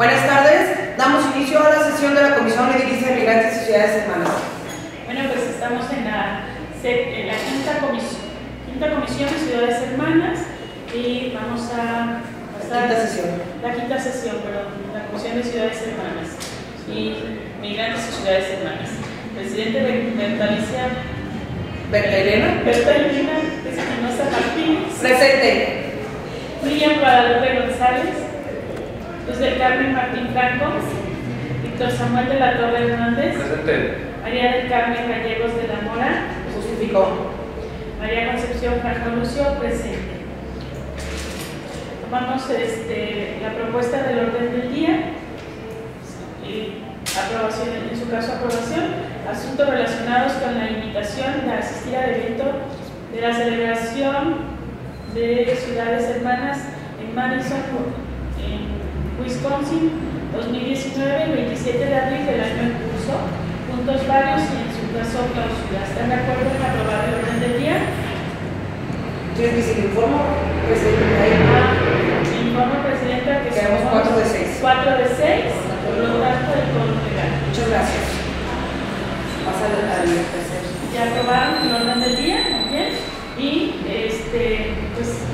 Buenas tardes, damos inicio a la sesión de la Comisión Edilicia de Migrantes y Ciudades Hermanas. Bueno, pues estamos en la, en la quinta, comisión, quinta comisión de Ciudades Hermanas y vamos a pasar La quinta sesión. la quinta sesión, perdón, la Comisión de Ciudades Hermanas y Migrantes y Ciudades Hermanas. Presidente de Berta Elena. Berta Elena Martínez, Presente. Miriam Guadalupe González, Luz del Carmen Martín Franco, Víctor Samuel de la Torre Hernández, Presente. María del Carmen Gallegos de la Mora, Justificó. María Concepción Franco Lucio, presente. Tomamos este, la propuesta del orden del día. Y aprobación, en su caso aprobación. Asuntos relacionados con la invitación de asistir al evento de la celebración de Ciudades Hermanas en Madison, Wisconsin, 2019, el 27 de abril del año en curso. Puntos varios y en su caso cláusula. ¿Están de acuerdo en aprobar el orden del día? ¿Quieres que se informo? Presidente. Ahí. Ah, Informe presidenta que Quedamos somos cuatro de seis. Cuatro de seis, por lo tanto el código legal. Muchas gracias. Pasa al al tercer. Ya aprobaron el orden del día, muy bien. Y este, pues,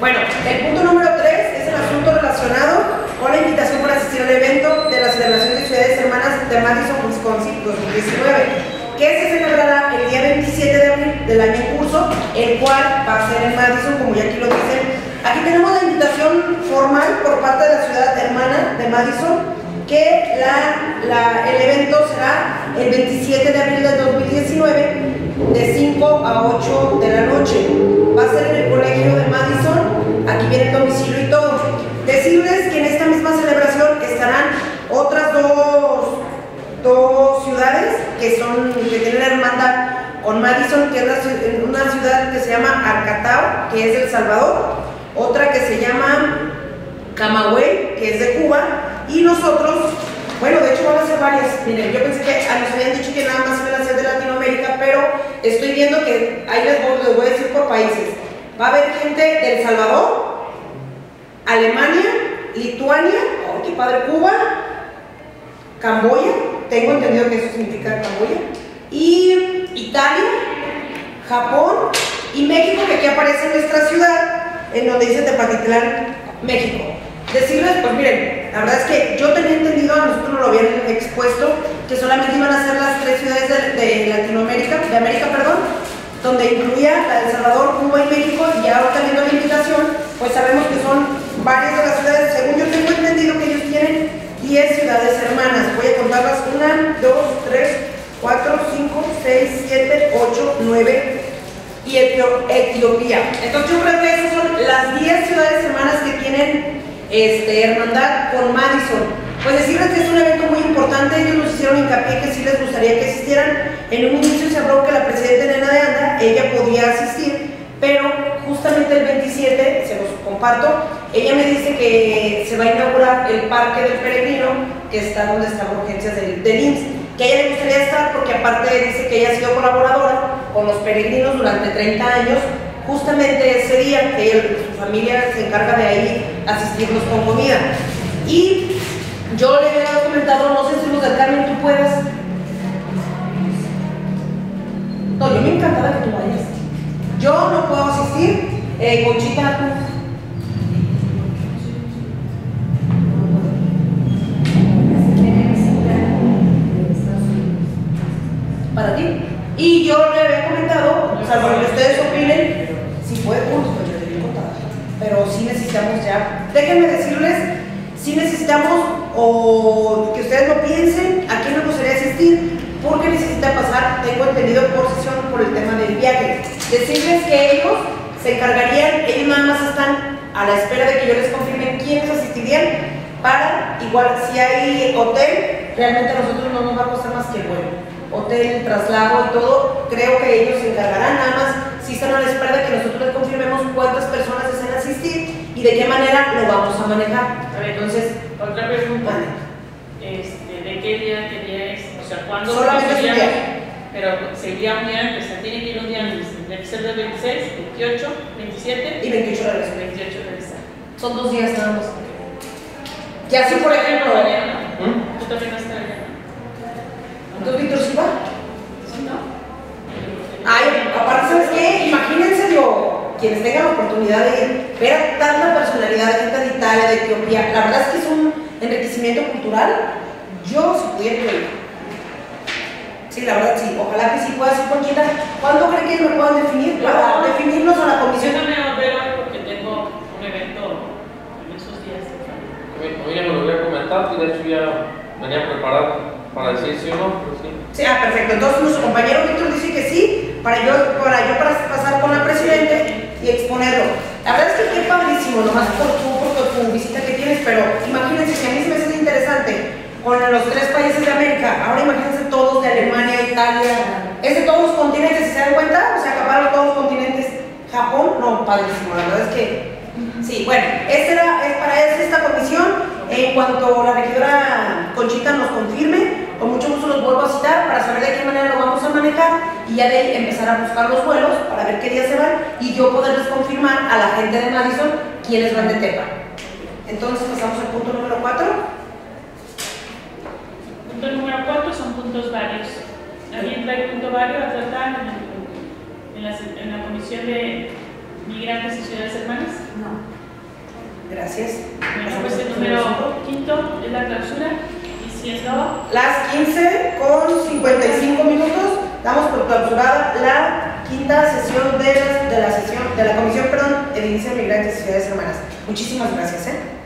Bueno, el punto número 3 es el asunto relacionado con la invitación para asistir al evento de la celebración de Ciudades Hermanas de Madison, Wisconsin 2019, que se celebrará el día 27 de abril del año curso, el cual va a ser en Madison, como ya aquí lo dicen. Aquí tenemos la invitación formal por parte de la ciudad hermana de Madison, que el evento será el 27 de abril del 2019 de 5 a 8 de la noche. Que son que tienen hermandad con Madison, que es una ciudad que se llama Arcatao, que es de El Salvador, otra que se llama Camagüey, que es de Cuba, y nosotros, bueno, de hecho van a ser varias. Miren, yo pensé que ah, nos habían dicho que nada más iban a ser de Latinoamérica, pero estoy viendo que ahí les voy, les voy a decir por países. Va a haber gente de El Salvador, Alemania, Lituania, oh, qué padre, Cuba, Camboya, tengo entendido que eso significa Camboya, y Italia, Japón y México, que aquí aparece nuestra ciudad, en donde dice Tepatitlán, México. Decirles, pues miren, la verdad es que yo tenía entendido, a nosotros nos lo habían expuesto, que solamente iban a ser las tres ciudades de, Latinoamérica, de América, perdón, donde incluía la de El Salvador, Cuba y México, y ya ahora viendo la invitación, pues sabemos que son varias de las ciudades, según yo tengo entendido que ellos tienen 10 ciudades hermanas. Voy a contarlas, 1, 2, 3, 4, 5, 6, 7, 8, 9 y Etio- Etiopía. Entonces yo creo que esas son las 10 ciudades hermanas que tienen este, hermandad con Madison. Pues decirles que es un evento muy importante, ellos nos hicieron hincapié que sí les gustaría que asistieran. En un inicio se habló que la presidenta Elena de Anda, ella podía asistir, pero justamente el 27, se los comparto, ella me dice que se va a inaugurar el Parque del Peregrino, que está donde están urgencias del, del IMSS, que a ella le gustaría estar porque aparte dice que ella ha sido colaboradora con los peregrinos durante 30 años, justamente ese día que su familia se encarga de ahí asistirnos con comida. Y yo le había comentado, no sé si los del Carmen tú puedas. No, yo me encantada que tú vayas. Yo no puedo asistir, eh, Conchita, Pero sí necesitamos ya, déjenme decirles, sí necesitamos o que ustedes lo piensen, a quién me gustaría asistir, porque necesita pasar, tengo entendido, por sesión por el tema del viaje. Decirles que ellos se encargarían, ellos nada más están a la espera de que yo les confirme quiénes asistirían para, igual, si hay hotel, realmente a nosotros no nos va a costar más que el vuelo hotel, traslado y todo, creo que ellos se encargarán nada más si están a la espera de que nosotros les confirmemos cuántas personas desean asistir y de qué manera lo vamos a manejar. A ver, Entonces, Otra pregunta. Vale. Este, ¿De qué día, qué día es? O sea, ¿cuándo Solamente sería? día. Pero sería un día antes, o sea, tiene que ir un día antes. Que ser del 26, 28, 27 y 28 de regreso. 28 regresar. Son dos días nada más. Y así, por ejemplo, ¿Mm? Tú también vas a estar allá, entonces Víctor sí va. ¿Sí, no? Ay, aparte, ¿sabes qué? Imagínense, digo, quienes tengan la oportunidad de ir, ver a tanta personalidad de gente de Italia, de Etiopía, la verdad es que es un enriquecimiento cultural. Yo, si pudiera, yo. Sí, la verdad, sí. Ojalá que sí pueda ser Conchita. ¿Cuándo creen que me puedan definir? Para definirnos a la Yo comisión. no me voy a ver hoy porque tengo un evento en esos días. Mí ya me lo voy a comentar y de hecho ya venía preparado para decir sí o no, pero sí. Sí, ah, perfecto. Entonces nuestro compañero Víctor dice que sí, para yo, para yo para pasar con la presidente y exponerlo. La verdad es que qué padrísimo, nomás por tu, por tu visita que tienes, pero imagínense que a mí se me hace interesante con los tres países de América. Ahora imagínense todos de Alemania, Italia, es de todos los continentes, si se dan cuenta, o sea, acabaron todos los continentes. Japón, no, padrísimo, la verdad es que sí, bueno, esta era, es para esta comisión. En cuanto la regidora Conchita nos confirme, con mucho gusto los vuelvo a citar para saber de qué manera lo vamos a manejar y ya de ahí empezar a buscar los vuelos para ver qué día se van y yo poderles confirmar a la gente de Madison quiénes van de Tepa. Entonces pasamos al punto número 4. Punto número 4 son puntos varios. Alguien trae punto vario a tratar la, en la Comisión de Migrantes y Ciudades Hermanas. No. Gracias. Bueno, pues el número quinto es la clausura y si es no, Las 15 con 55 minutos damos por clausurada la quinta sesión de la, de la sesión de la comisión, perdón, de Migrantes y Ciudades Hermanas. Muchísimas gracias, ¿eh?